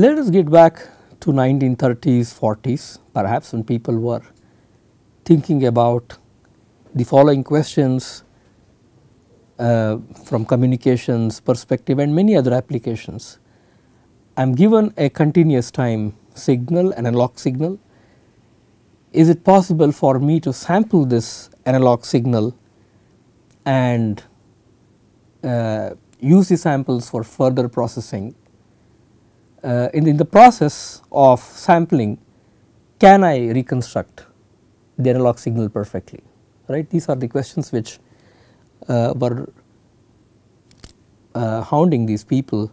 Let us get back to 1930s, 40s perhaps when people were thinking about the following questions uh, from communications perspective and many other applications. I am given a continuous time signal, an analog signal. Is it possible for me to sample this analog signal and uh, use the samples for further processing? Uh, in, the, in the process of sampling, can I reconstruct the analog signal perfectly? Right? These are the questions which uh, were uh, hounding these people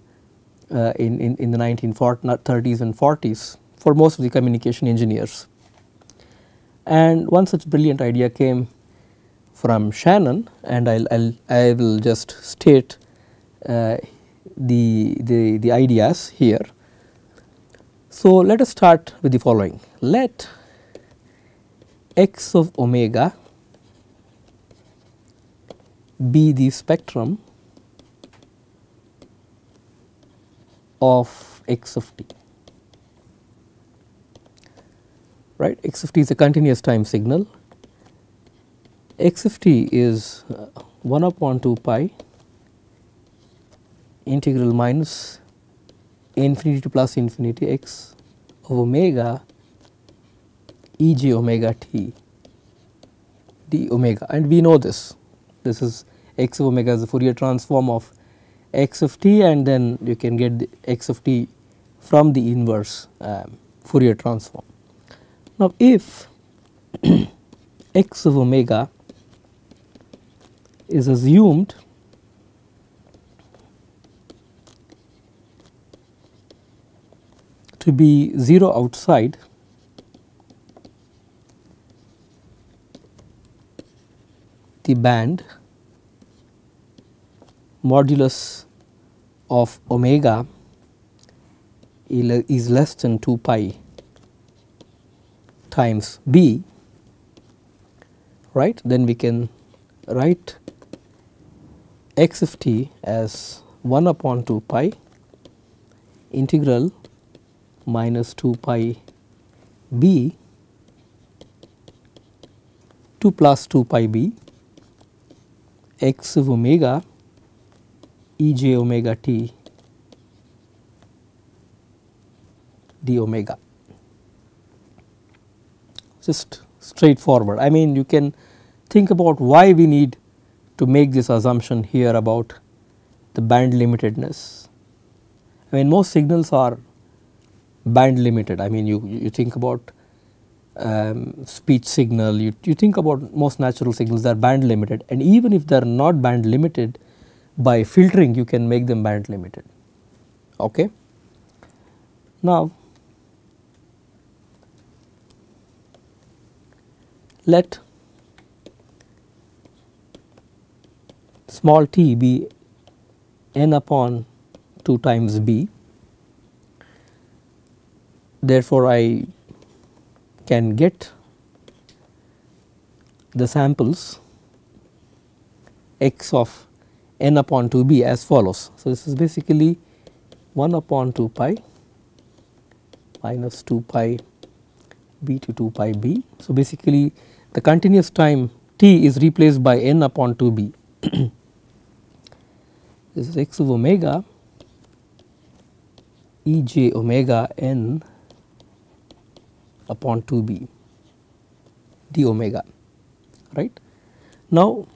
uh, in, in, in the 1930s and 40s for most of the communication engineers. And one such brilliant idea came from Shannon and I'll, I'll I will just state uh, the, the, the ideas here. So, let us start with the following. Let x of omega be the spectrum of x of t. Right? X of t is a continuous time signal. X of t is uh, 1 upon 2 pi integral minus infinity to plus infinity x of omega e j omega t d omega and we know this this is x of omega is the Fourier transform of x of t and then you can get the x of t from the inverse um, Fourier transform. Now, if x of omega is assumed to be 0 outside the band modulus of omega is less than 2 pi times b right? Then we can write x of t as 1 upon 2 pi integral minus 2 pi b to plus 2 pi b x of omega e j omega t d omega. Just straightforward. I mean you can think about why we need to make this assumption here about the band limitedness. I mean most signals are band limited. I mean you, you think about um, speech signal, you, you think about most natural signals they are band limited and even if they are not band limited by filtering you can make them band limited. Okay. Now, let small t be n upon 2 times b. Therefore, I can get the samples x of n upon 2 b as follows. So, this is basically 1 upon 2 pi minus 2 pi b to 2 pi b. So, basically the continuous time t is replaced by n upon 2 b. this is x of omega e j omega n upon 2 b d omega right. Now,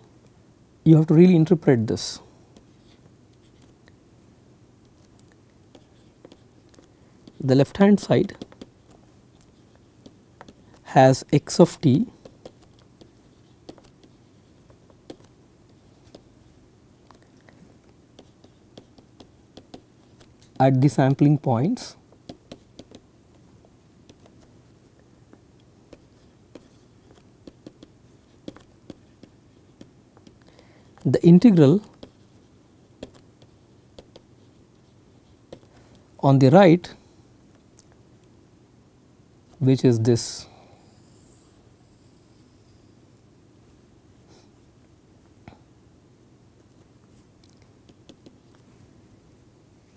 you have to really interpret this. The left hand side has x of t at the sampling points the integral on the right which is this.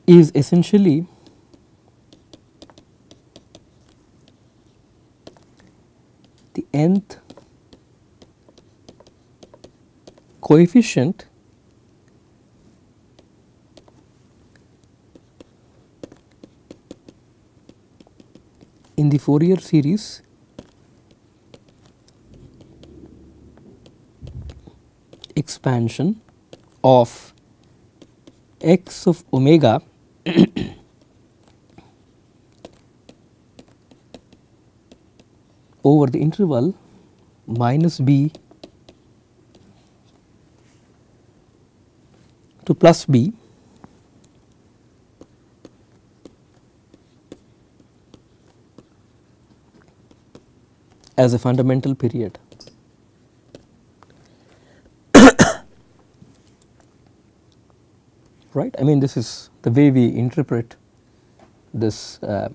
Is essentially the nth coefficient in the Fourier series expansion of x of omega over the interval minus b plus b as a fundamental period. right? I mean this is the way we interpret this uh,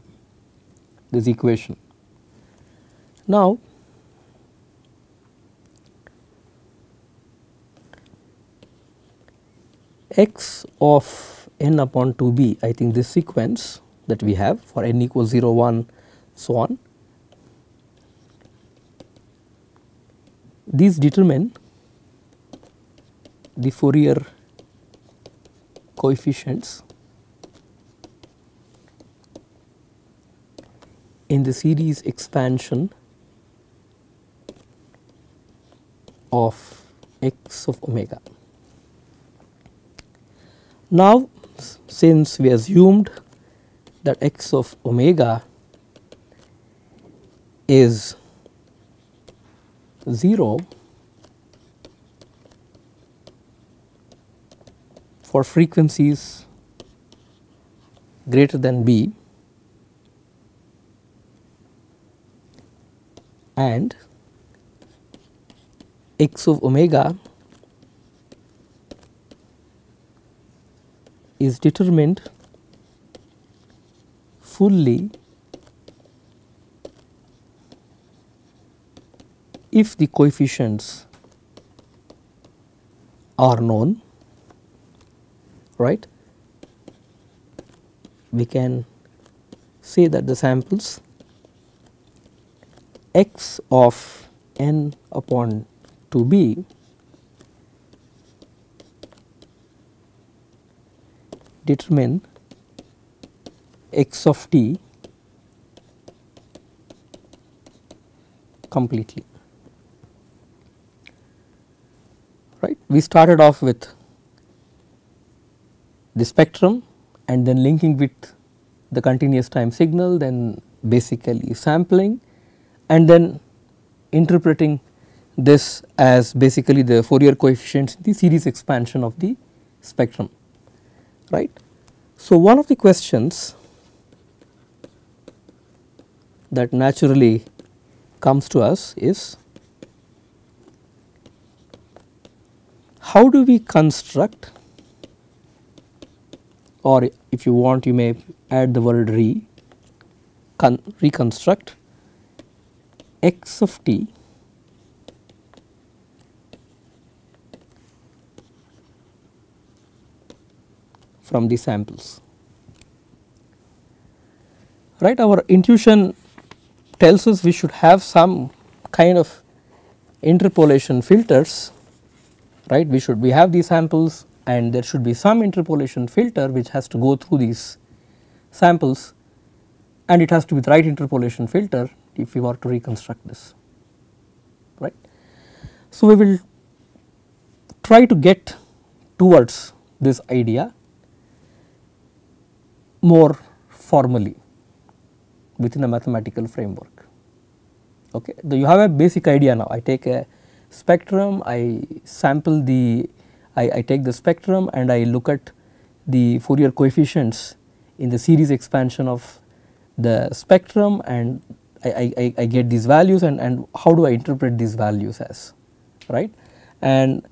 this equation. Now, x of n upon 2b I think this sequence that we have for n equals 0 1 so on these determine the Fourier coefficients in the series expansion of x of omega. Now, since we assumed that x of omega is 0 for frequencies greater than b and x of omega is determined fully if the coefficients are known right? We can say that the samples x of n upon 2b determine x of t completely. right. We started off with the spectrum and then linking with the continuous time signal then basically sampling and then interpreting this as basically the Fourier coefficients the series expansion of the spectrum right. So, one of the questions that naturally comes to us is how do we construct or if you want you may add the word re reconstruct x of t from the samples. Right our intuition tells us we should have some kind of interpolation filters right? We should we have these samples and there should be some interpolation filter which has to go through these samples and it has to be the right interpolation filter if we were to reconstruct this right. So, we will try to get towards this idea more formally within a mathematical framework. Okay. you have a basic idea now I take a spectrum, I sample the, I, I take the spectrum and I look at the Fourier coefficients in the series expansion of the spectrum and I, I, I get these values and, and how do I interpret these values as right. And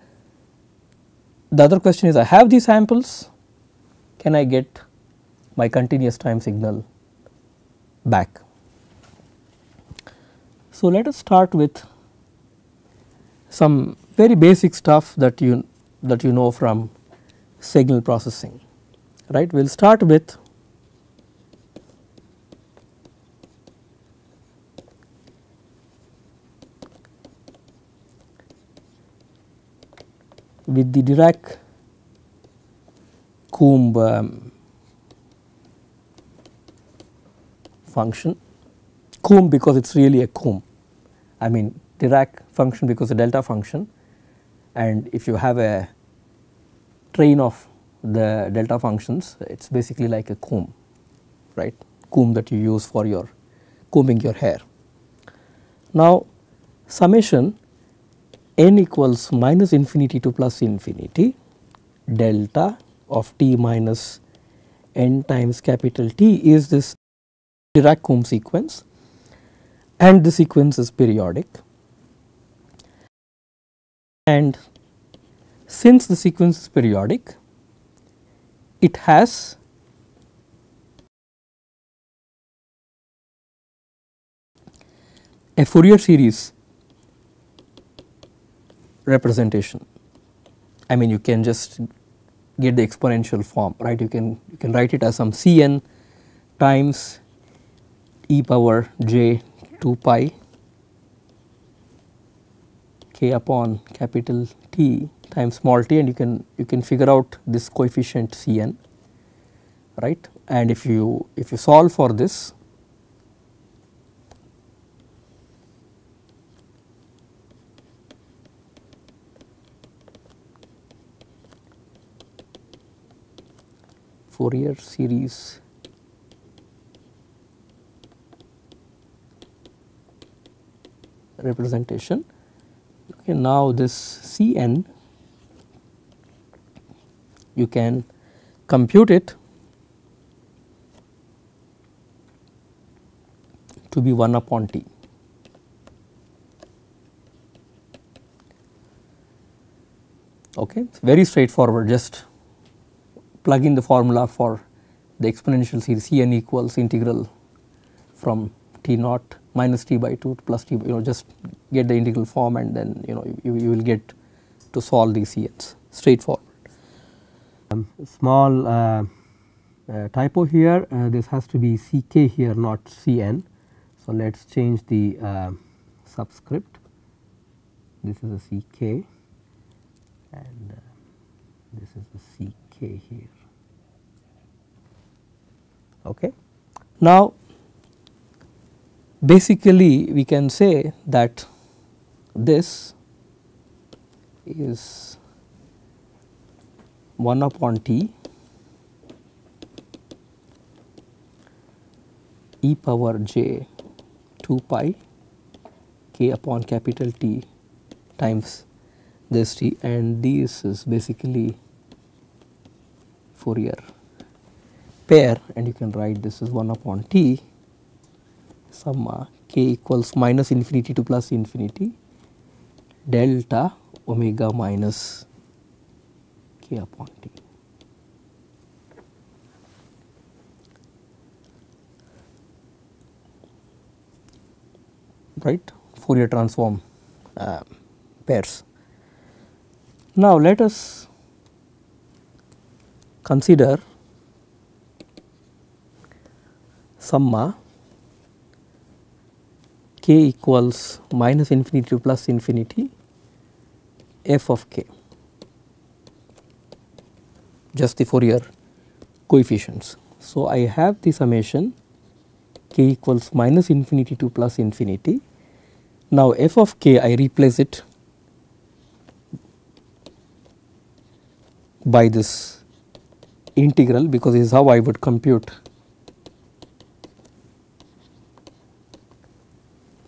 the other question is I have these samples can I get my continuous time signal back. So, let us start with some very basic stuff that you that you know from signal processing right we will start with with the Dirac comb um, function, comb because it is really a comb, I mean Dirac function because a delta function. And if you have a train of the delta functions it is basically like a comb right? Comb that you use for your combing your hair. Now summation n equals minus infinity to plus infinity delta of t minus n times capital T is this Dirac comb sequence and the sequence is periodic and since the sequence is periodic it has a Fourier series representation. I mean you can just get the exponential form right you can you can write it as some Cn times e power j 2 pi k upon capital T times small t and you can you can figure out this coefficient Cn right? And if you if you solve for this Fourier series representation. Okay, now this Cn you can compute it to be 1 upon t. Okay, very straightforward just plug in the formula for the exponential series C n equals integral from t naught minus t by 2 plus t you know just get the integral form and then you know you, you will get to solve these Cns straightforward. Um, small uh, uh, typo here uh, this has to be Ck here not Cn. So, let us change the uh, subscript this is a Ck and uh, this is the Ck here. Okay. Now, basically we can say that this is 1 upon t e power j 2 pi k upon capital T times this t and this is basically Fourier pair and you can write this is 1 upon t summa k equals minus infinity to plus infinity delta omega minus k upon t. right Fourier transform uh, pairs. Now, let us consider summa k equals minus infinity to plus infinity f of k just the Fourier coefficients. So, I have the summation k equals minus infinity to plus infinity. Now, f of k I replace it by this integral because this is how I would compute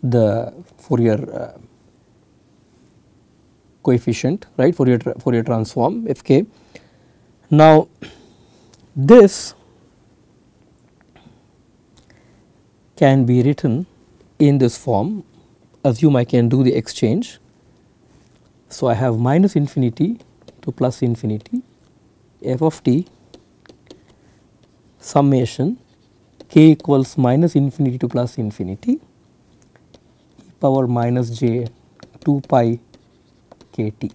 the Fourier uh, coefficient right Fourier, Fourier transform fk. Now this can be written in this form assume I can do the exchange. So, I have minus infinity to plus infinity f of t summation k equals minus infinity to plus infinity power minus j 2 pi k t.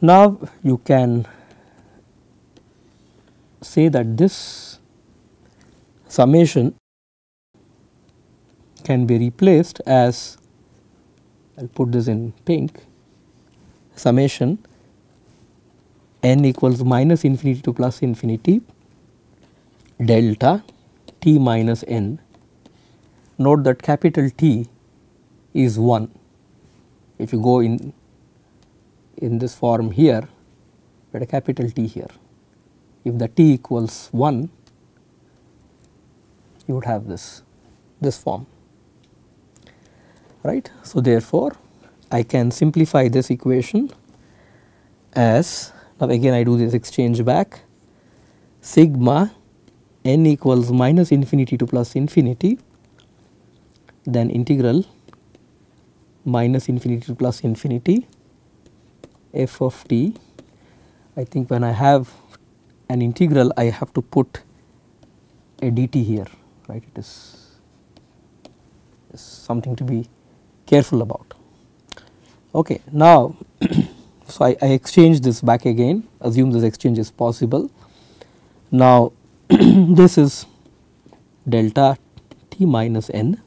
Now, you can say that this summation can be replaced as I will put this in pink summation n equals minus infinity to plus infinity delta t minus n. Note that capital T is 1. If you go in in this form here, get a capital T here. If the T equals 1, you would have this this form right. So, therefore, I can simplify this equation as now again I do this exchange back sigma n equals minus infinity to plus infinity then integral minus infinity to plus infinity f of t. I think when I have an integral I have to put a dt here right it is, is something to be careful about. Okay, now so I, I exchange this back again assume this exchange is possible. Now this is delta t minus n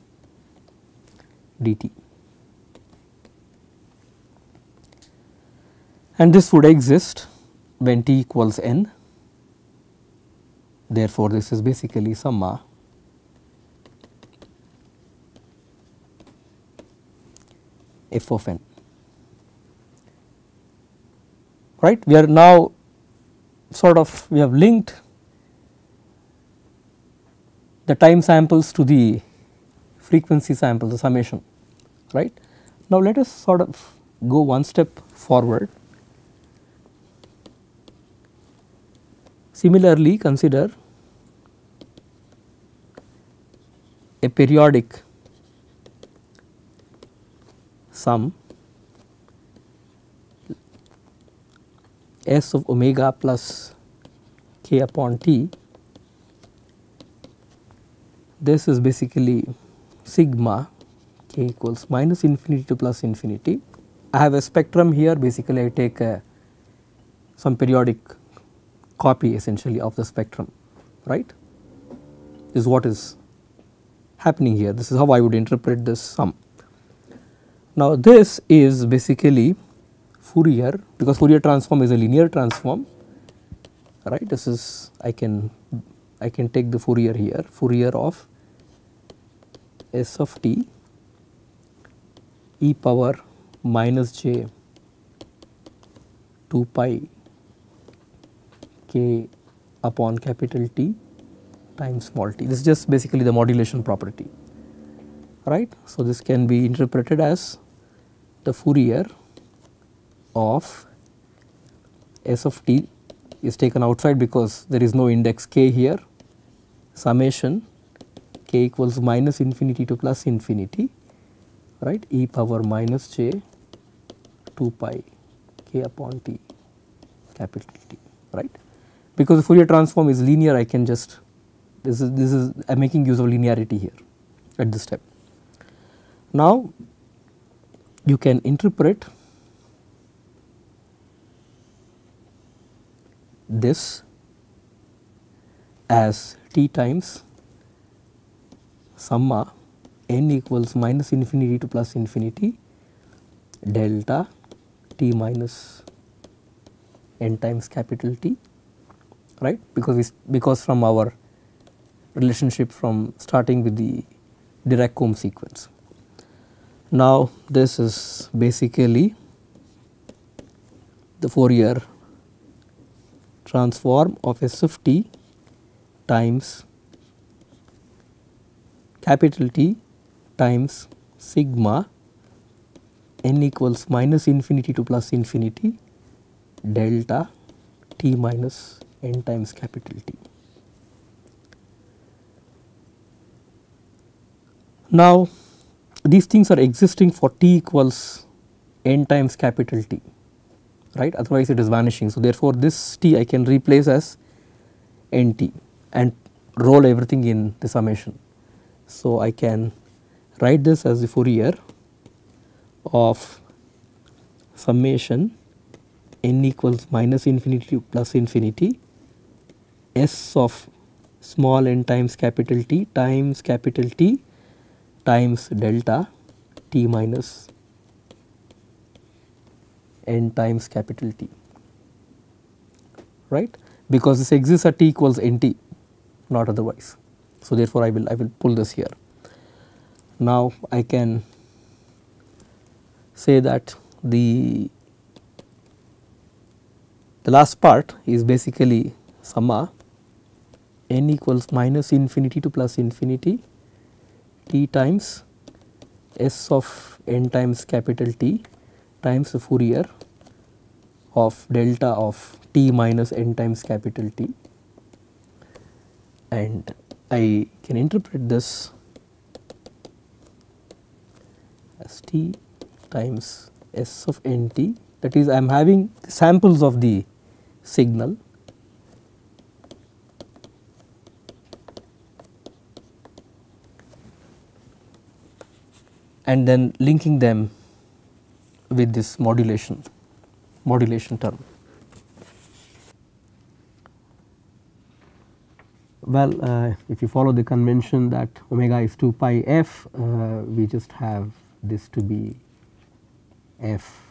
dt. And this would exist when t equals n. Therefore this is basically summa f of n. Right? We are now sort of we have linked the time samples to the frequency sample the summation right. Now let us sort of go one step forward similarly consider a periodic sum s of omega plus k upon t this is basically sigma k equals minus infinity to plus infinity. I have a spectrum here. Basically I take a, some periodic copy essentially of the spectrum right? This is what is happening here. This is how I would interpret this sum. Now this is basically Fourier because Fourier transform is a linear transform right? This is I can I can take the Fourier here. Fourier of s of t e power minus j 2 pi k upon capital T times small t. This is just basically the modulation property right. So, this can be interpreted as the Fourier of S of t is taken outside because there is no index k here. Summation k equals minus infinity to plus infinity right e power minus j 2 pi k upon t capital T right. Because the Fourier transform is linear I can just this is this is I am making use of linearity here at this step. Now you can interpret this as t times summa n equals minus infinity to plus infinity delta t minus n times capital T right because we because from our relationship from starting with the Dirac-Combs sequence. Now this is basically the Fourier transform of S of t times capital T times sigma n equals minus infinity to plus infinity delta t minus n times capital T. Now these things are existing for t equals n times capital T right otherwise it is vanishing. So, therefore, this t I can replace as n t and roll everything in the summation. So, I can write this as the Fourier of summation n equals minus infinity to plus infinity s of small n times capital T times capital T times delta t minus n times capital T right because this exists at t equals n t not otherwise. So, therefore, I will I will pull this here. Now, I can say that the the last part is basically summa. N equals minus infinity to plus infinity t times s of n times capital T times the Fourier of delta of t minus n times capital T. And I can interpret this t times s of n t that is I am having samples of the signal and then linking them with this modulation modulation term. Well, uh, if you follow the convention that omega is 2 pi f, uh, we just have this to be f